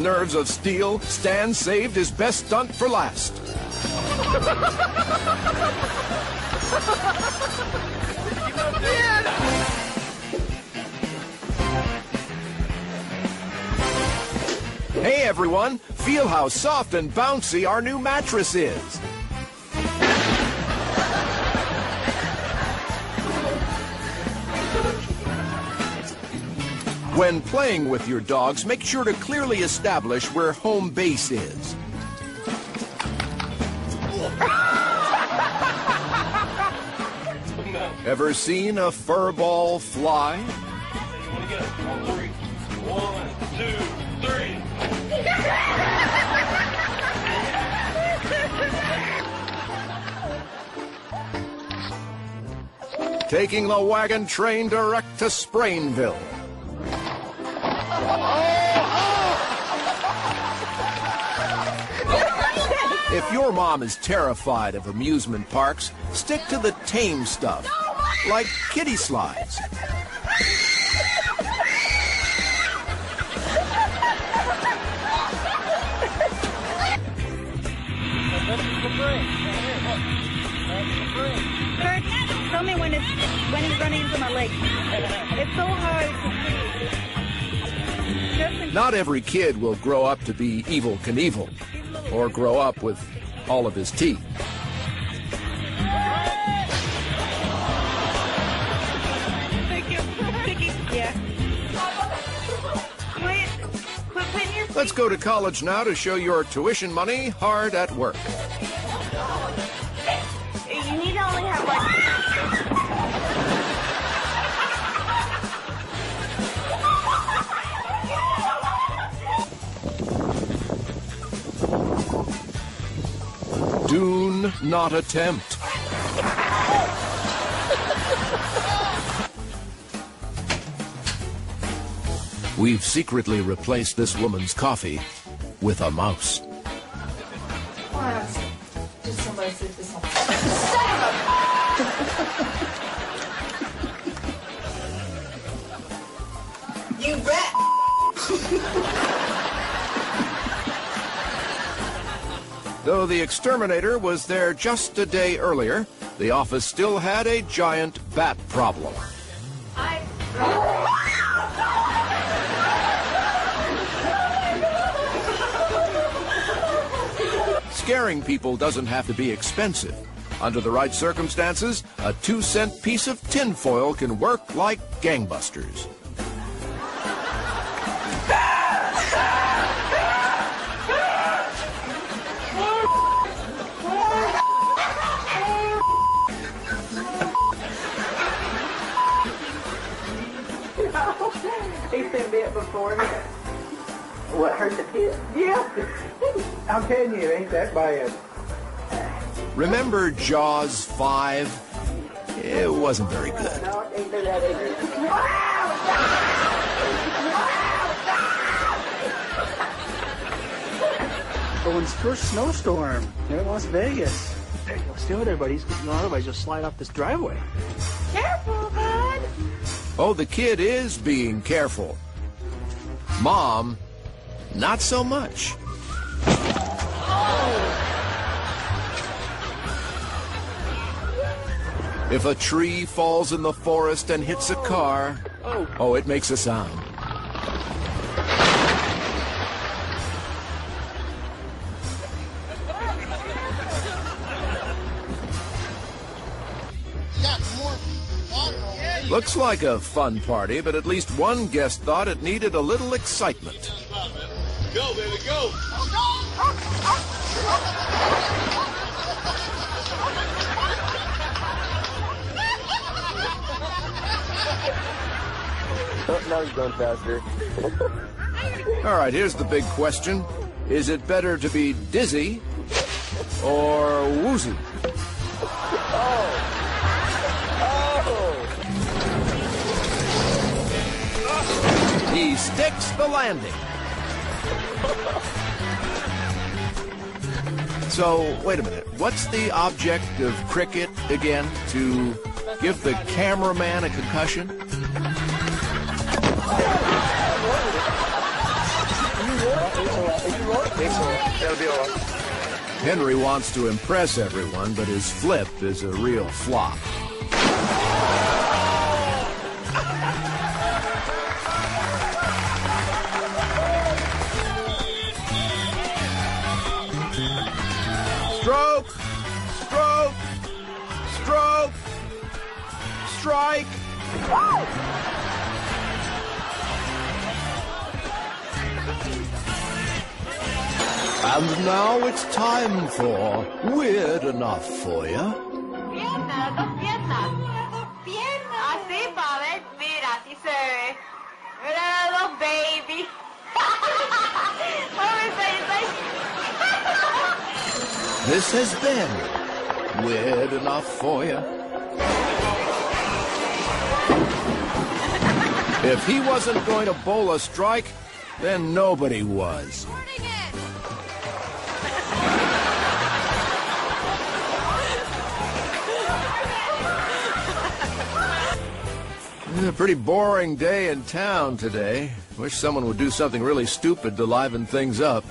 nerves of steel, Stan saved his best stunt for last. Hey everyone, feel how soft and bouncy our new mattress is. When playing with your dogs, make sure to clearly establish where home base is. Ever seen a fur ball fly? One, two, three. Taking the wagon train direct to Sprainville. If your mom is terrified of amusement parks, stick to the tame stuff, like kiddie slides. Kurt, tell me when it's when he's running into my leg. It's so hard to see. Just in- Not every kid will grow up to be Evel Knievel, or grow up with all of his teeth. Thank you. Thank you. Yeah. Quit. Quit putting your Let's go to college now to show your tuition money hard at work. Do not attempt. We've secretly replaced this woman's coffee with a mouse. Though the exterminator was there just a day earlier, the office still had a giant bat problem. Scaring people doesn't have to be expensive. Under the right circumstances, a two cent piece of tinfoil can work like gangbusters. He's been bit before. What hurt the pit? Yeah. I'm telling you, it ain't that bad. Remember Jaws 5? It wasn't very good. No, it ain't that either. But when it's first snowstorm here in Las Vegas, there you go. Stay with everybody, because you know, otherwise you'll slide off this driveway. Careful, bud. Oh, the kid is being careful. Mom, not so much. If a tree falls in the forest and hits a car, oh, it makes a sound. Looks like a fun party, but at least one guest thought it needed a little excitement. Go, baby, go. Oh, now he's going faster. All right, here's the big question. Is it better to be dizzy or woozy? Oh. He sticks the landing. So, wait a minute. What's the object of cricket again? To give the cameraman a concussion? Henry wants to impress everyone, but his flip is a real flop. Stroke! Stroke! Stroke! Strike! And now it's time for Weird Enough for You. Piernas, dos piernas. Ah, dos piernas. Así, pa' ver, mira, así se ve. Mira los dos baby. Mami, say, say. This has been Weird Enough for You. If he wasn't going to bowl a strike, then nobody was. It's a pretty boring day in town today. Wish someone would do something really stupid to liven things up.